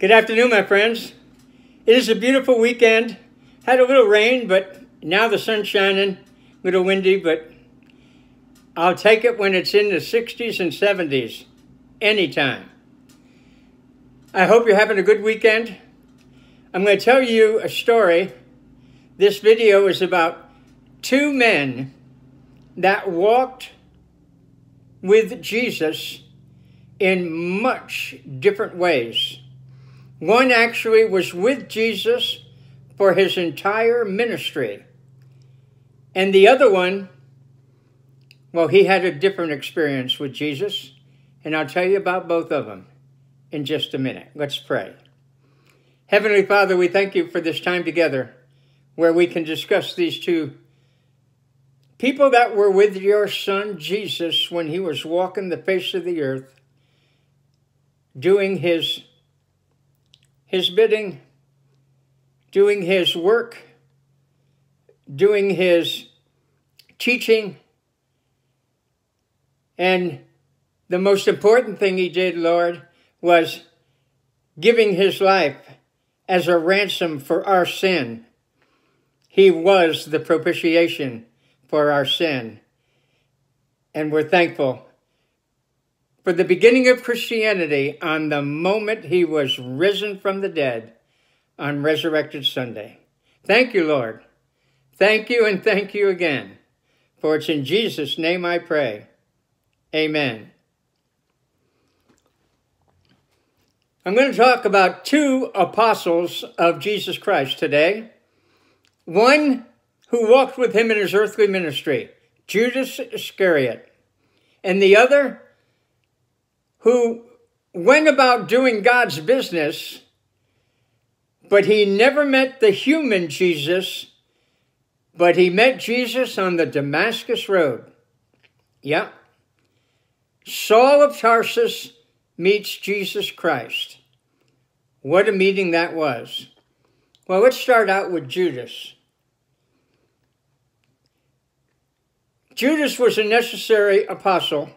Good afternoon, my friends. It is a beautiful weekend. Had a little rain, but now the sun's shining. A little windy, but I'll take it when it's in the 60s and 70s, anytime. I hope you're having a good weekend. I'm going to tell you a story. This video is about two men that walked with Jesus in much different ways. One actually was with Jesus for his entire ministry. And the other one, well, he had a different experience with Jesus. And I'll tell you about both of them in just a minute. Let's pray. Heavenly Father, we thank you for this time together where we can discuss these two people that were with your son Jesus when he was walking the face of the earth doing his, his bidding, doing his work, doing his teaching. And the most important thing he did, Lord, was giving his life as a ransom for our sin. He was the propitiation for our sin. And we're thankful for the beginning of Christianity on the moment he was risen from the dead on Resurrected Sunday. Thank you, Lord. Thank you and thank you again. For it's in Jesus' name I pray. Amen. I'm going to talk about two apostles of Jesus Christ today. One who walked with him in his earthly ministry, Judas Iscariot, and the other who went about doing God's business, but he never met the human Jesus, but he met Jesus on the Damascus Road. Yeah. Saul of Tarsus meets Jesus Christ. What a meeting that was. Well, let's start out with Judas. Judas was a necessary apostle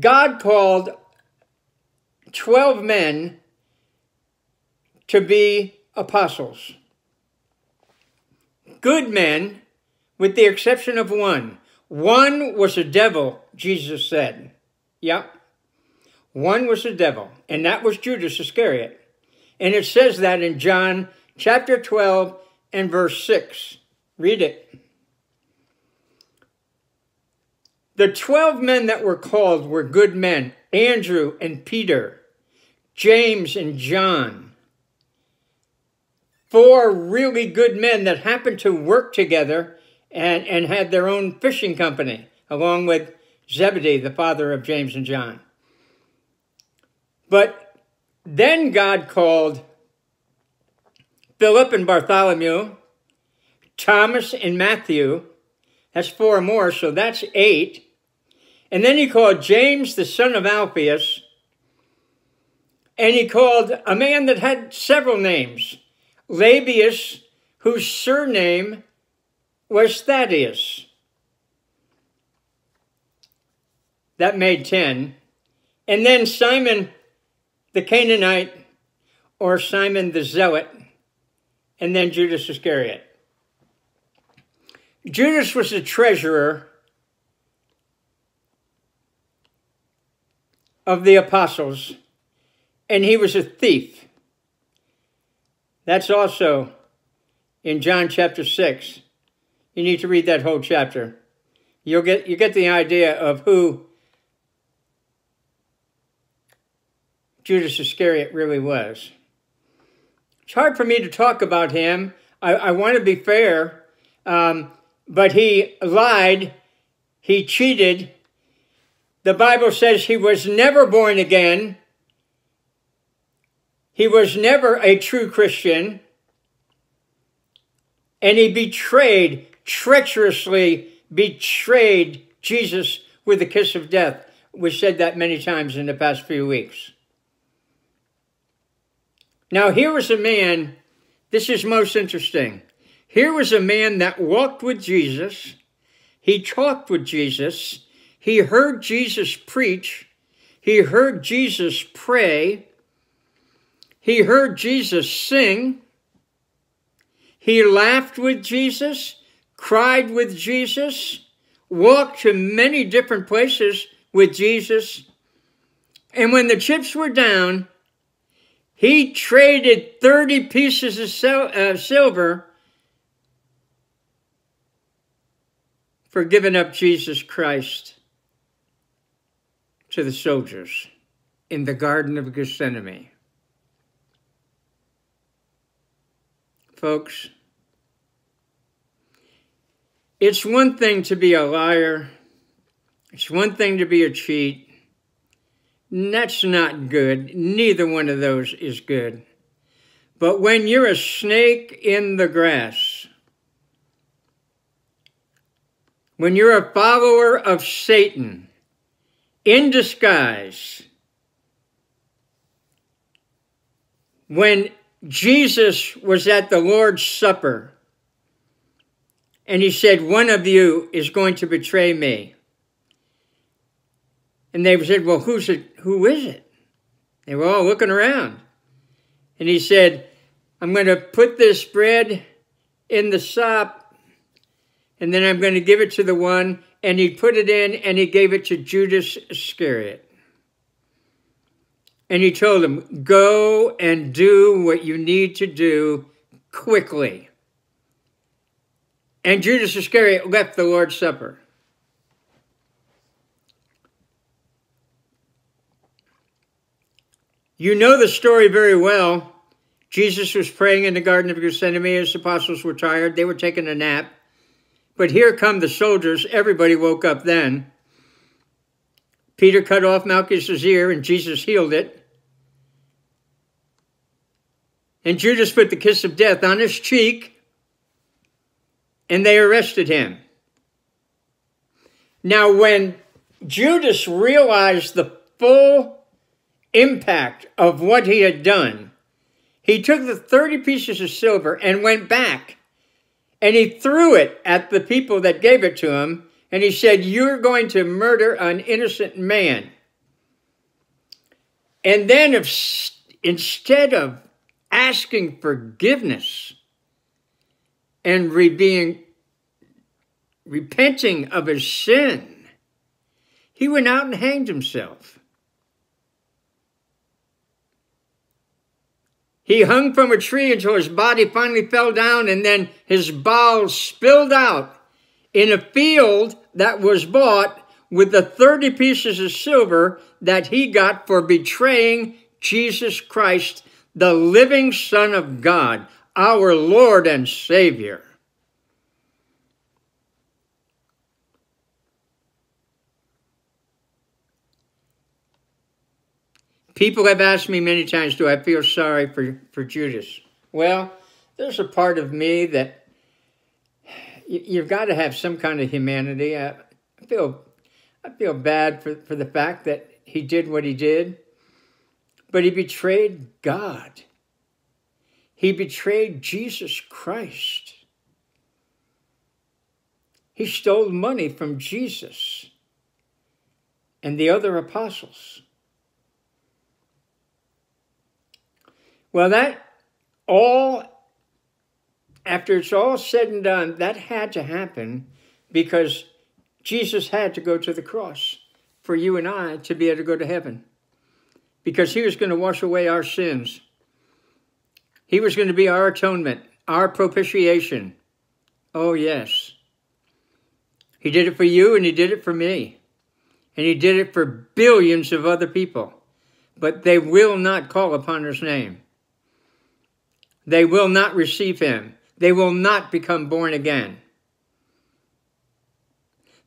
God called 12 men to be apostles. Good men, with the exception of one. One was a devil, Jesus said. Yep. One was a devil, and that was Judas Iscariot. And it says that in John chapter 12 and verse 6. Read it. The 12 men that were called were good men Andrew and Peter, James and John. Four really good men that happened to work together and, and had their own fishing company, along with Zebedee, the father of James and John. But then God called Philip and Bartholomew, Thomas and Matthew. That's four more, so that's eight. And then he called James, the son of Alphaeus, and he called a man that had several names, Lebbaeus, whose surname was Thaddeus. That made 10. And then Simon the Canaanite, or Simon the Zealot, and then Judas Iscariot. Judas was the treasurer of the apostles, and he was a thief. That's also in John chapter 6. You need to read that whole chapter. You'll get you get the idea of who Judas Iscariot really was. It's hard for me to talk about him. I, I want to be fair, um, but he lied, he cheated, the Bible says he was never born again. He was never a true Christian. And he betrayed, treacherously betrayed Jesus with the kiss of death. We said that many times in the past few weeks. Now, here was a man, this is most interesting. Here was a man that walked with Jesus, he talked with Jesus, he heard Jesus preach, he heard Jesus pray, He heard Jesus sing. He laughed with Jesus, cried with Jesus, walked to many different places with Jesus. And when the chips were down, he traded 30 pieces of sil- uh, silver for giving up Jesus Christ to the soldiers in the Garden of Gethsemane. Folks, it's one thing to be a liar, it's one thing to be a cheat. That's not good. Neither one of those is good. But when you're a snake in the grass, when you're a follower of Satan in disguise, when Jesus was at the Lord's Supper and he said, One of you is going to betray me. And they said, Well, who's it? Who is it? They were all looking around. And he said, I'm going to put this bread in the sop, and then I'm going to give it to the one. And he put it in and he gave it to Judas Iscariot. And he told him, Go and do what you need to do quickly. And Judas Iscariot left the Lord's Supper. You know the story very well. Jesus was praying in the Garden of Gethsemane. His apostles were tired. They were taking a nap. But here come the soldiers. Everybody woke up then. Peter cut off Malchus' ear, and Jesus healed it. And Judas put the kiss of death on his cheek, and they arrested him. Now, when Judas realized the full impact of what he had done, he took the 30 pieces of silver and went back and he threw it at the people that gave it to him. And he said, You're going to murder an innocent man. And then, if, instead of asking forgiveness and re- being repenting of his sin, he went out and hanged himself. He hung from a tree until his body finally fell down and then his bowels spilled out in a field that was bought with the 30 pieces of silver that he got for betraying Jesus Christ, the living Son of God, our Lord and Savior. People have asked me many times, do I feel sorry for, for Judas? Well, there's a part of me that you, have got to have some kind of humanity. I, I feel I feel bad for, for the fact that he did what he did, but he betrayed God. He betrayed Jesus Christ. He stole money from Jesus and the other apostles. Well, that all, after it's all said and done, that had to happen because Jesus had to go to the cross for you and I to be able to go to heaven because he was going to wash away our sins. He was going to be our atonement, our propitiation. Oh, yes. He did it for you and he did it for me. And he did it for billions of other people. But they will not call upon his name. They will not receive him. They will not become born again.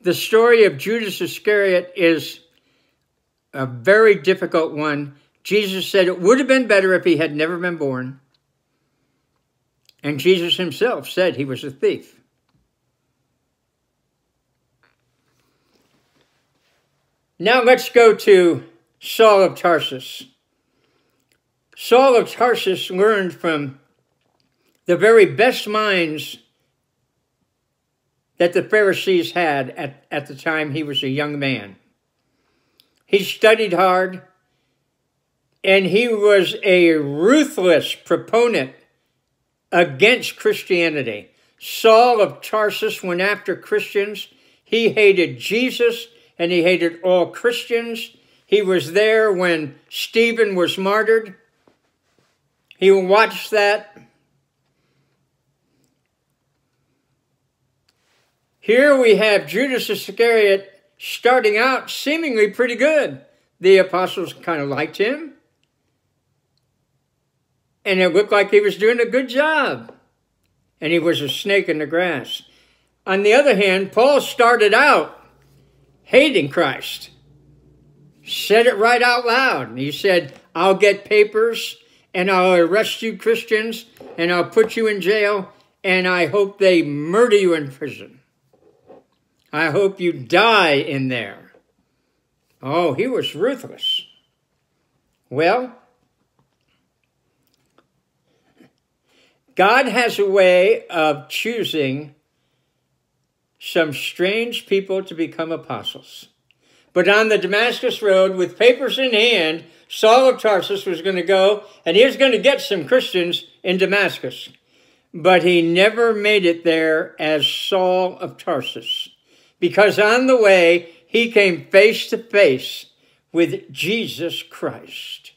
The story of Judas Iscariot is a very difficult one. Jesus said it would have been better if he had never been born. And Jesus himself said he was a thief. Now let's go to Saul of Tarsus. Saul of Tarsus learned from the very best minds that the Pharisees had at, at the time he was a young man. He studied hard. and he was a ruthless proponent against Christianity. Saul of Tarsus went after Christians. He hated Jesus and he hated all Christians. He was there when Stephen was martyred. He watched that. Here we have Judas Iscariot starting out seemingly pretty good. The apostles kind of liked him. And it looked like he was doing a good job. And he was a snake in the grass. On the other hand, Paul started out hating Christ. Said it right out loud. He said, I'll get papers and I'll arrest you, Christians, and I'll put you in jail, and I hope they murder you in prison. I hope you die in there. Oh, he was ruthless. Well, God has a way of choosing some strange people to become apostles. But on the Damascus Road, with papers in hand, Saul of Tarsus was going to go and he was going to get some Christians in Damascus. But he never made it there as Saul of Tarsus because on the way he came face to face with Jesus Christ.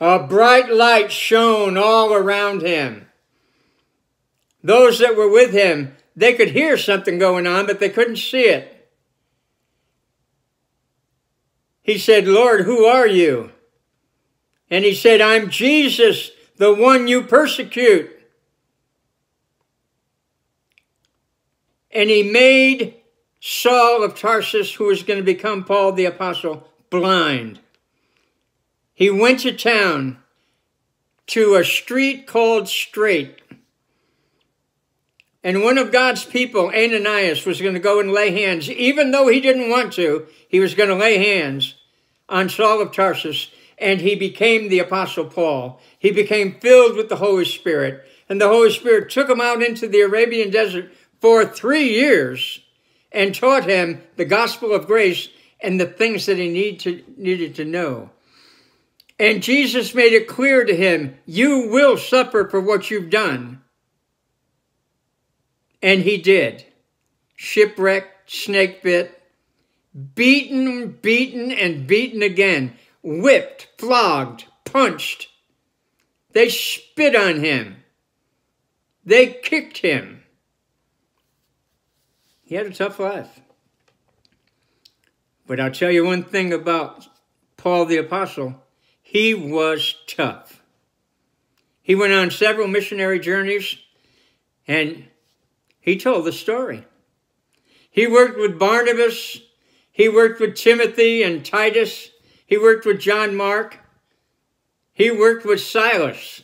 A bright light shone all around him. Those that were with him, they could hear something going on, but they couldn't see it. He said, Lord, who are you? And he said, I'm Jesus, the one you persecute. And he made Saul of Tarsus, who was going to become Paul the Apostle, blind. He went to town to a street called Straight. And one of God's people, Ananias, was going to go and lay hands. Even though he didn't want to, he was going to lay hands on Saul of Tarsus, and he became the Apostle Paul. He became filled with the Holy Spirit, and the Holy Spirit took him out into the Arabian desert for three years and taught him the gospel of grace and the things that he need to, needed to know. And Jesus made it clear to him, You will suffer for what you've done. And he did. Shipwrecked, snake bit, beaten, beaten, and beaten again, whipped, flogged, punched. They spit on him. They kicked him. He had a tough life. But I'll tell you one thing about Paul the Apostle he was tough. He went on several missionary journeys and he told the story. He worked with Barnabas, he worked with Timothy and Titus, he worked with John Mark, he worked with Silas.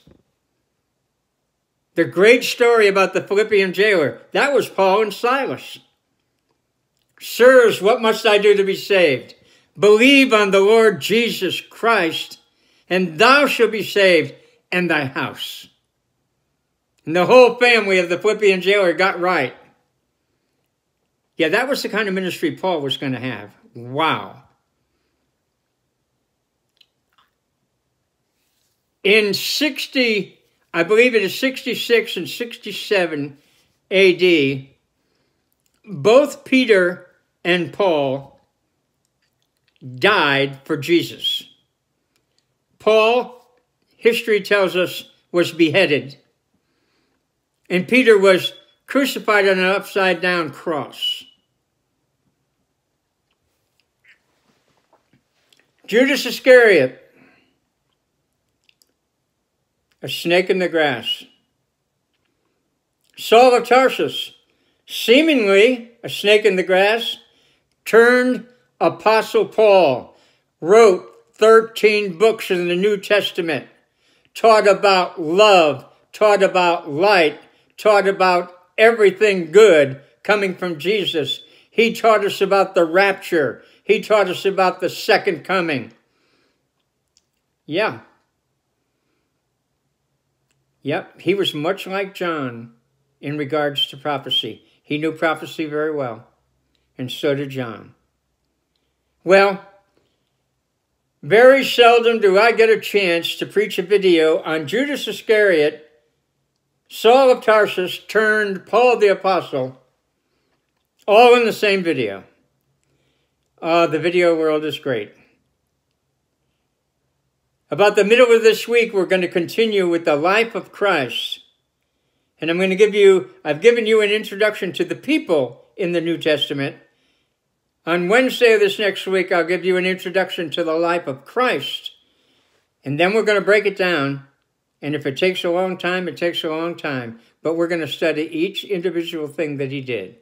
The great story about the Philippian jailer, that was Paul and Silas. Sirs, what must I do to be saved? Believe on the Lord Jesus Christ, and thou shalt be saved, and thy house. And the whole family of the Philippian jailer got right. Yeah, that was the kind of ministry Paul was going to have. Wow. In 60, I believe it is 66 and 67 AD, both Peter and Paul died for Jesus. Paul, history tells us, was beheaded. And Peter was crucified on an upside down cross. Judas Iscariot, a snake in the grass. Saul of Tarsus, seemingly a snake in the grass, turned Apostle Paul, wrote 13 books in the New Testament, taught about love, taught about light, taught about everything good coming from Jesus. He taught us about the rapture. He taught us about the second coming. Yeah. Yep, he was much like John in regards to prophecy. He knew prophecy very well and so did John. Well, Very seldom do I get a chance to preach a video on Judas Iscariot, Saul of Tarsus turned Paul the Apostle, all in the same video. Uh, the video world is great. About the middle of this week, we're going to continue with the life of Christ. And I'm going to give you, I've given you an introduction to the people in the New Testament. On Wednesday of this next week, I'll give you an introduction to the life of Christ. And then we're going to break it down. And if it takes a long time, it takes a long time. But we're going to study each individual thing that he did.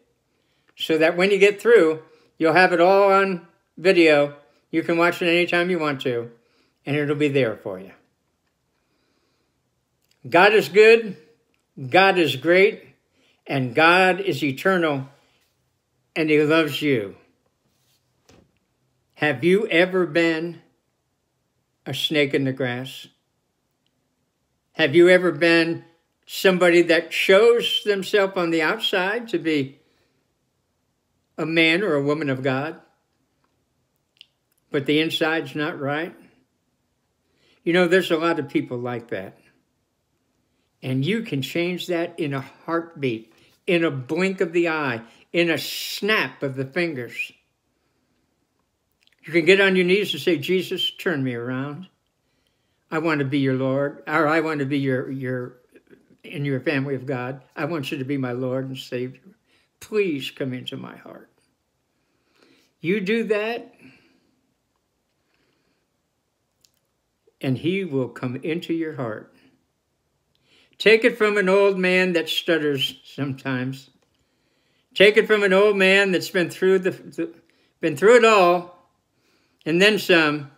So that when you get through, you'll have it all on video. You can watch it anytime you want to and it'll be there for you. God is good, God is great, and God is eternal, and He loves you. Have you ever been a snake in the grass? Have you ever been somebody that shows themselves on the outside to be a man or a woman of God, but the inside's not right? You know, there's a lot of people like that. And you can change that in a heartbeat, in a blink of the eye, in a snap of the fingers. You can get on your knees and say, Jesus, turn me around. I want to be your Lord, or I want to be your, your in your family of God. I want you to be my Lord and Savior. Please come into my heart. You do that, and he will come into your heart. Take it from an old man that stutters sometimes. Take it from an old man that's been through the, the been through it all, and then some.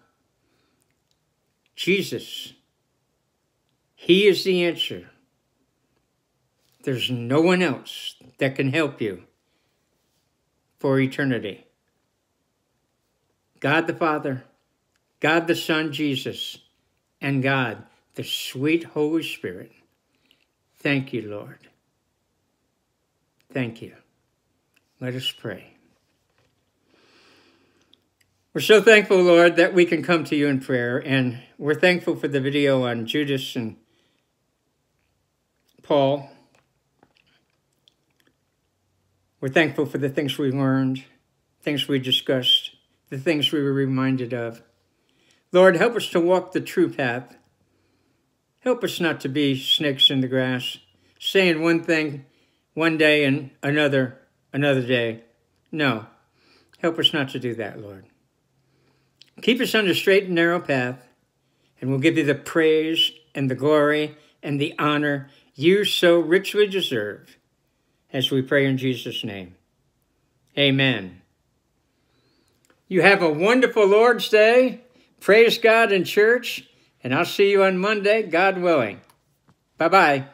Jesus. He is the answer. There's no one else that can help you for eternity. God the Father, God the Son, Jesus, and God, the sweet Holy Spirit. Thank you, Lord. Thank you. Let us pray. We're so thankful, Lord, that we can come to you in prayer, and we're thankful for the video on Judas and Paul. We're thankful for the things we learned, things we discussed, the things we were reminded of. Lord, help us to walk the true path. Help us not to be snakes in the grass, saying one thing one day and another another day. No, help us not to do that, Lord. Keep us on the straight and narrow path, and we'll give you the praise and the glory and the honor you so richly deserve as we pray in Jesus' name. Amen. You have a wonderful Lord's Day. Praise God in church, and I'll see you on Monday, God willing. Bye bye.